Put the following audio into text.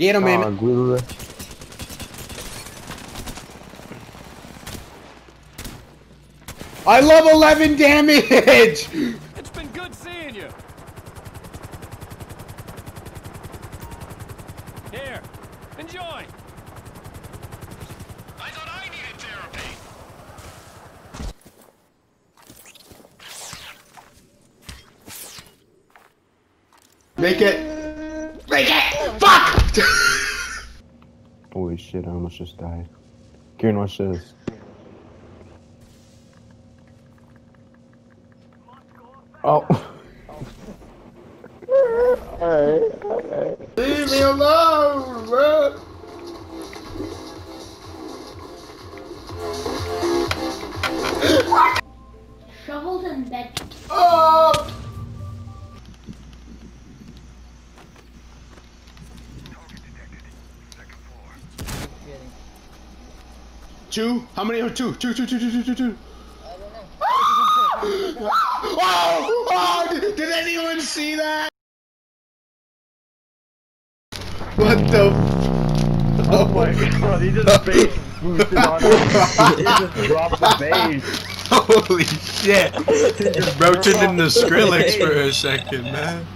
Get him, Ah, I love 11 damage! It's been good seeing you. Here, enjoy. I thought I needed therapy. Make it! Make it! Fuck! Holy shit, I almost just died. Kieran, watch this. Oh. Leave me alone, bro! Shovels and bed. Oh! Two? How many are two? Two, two, two, two, two, two, two. Oh! Oh! Did, did anyone see that? What the? f- Oh my god, he just bass boosted on him. He just dropped the bass. Holy shit! Bro turned into Skrillex for a second, man.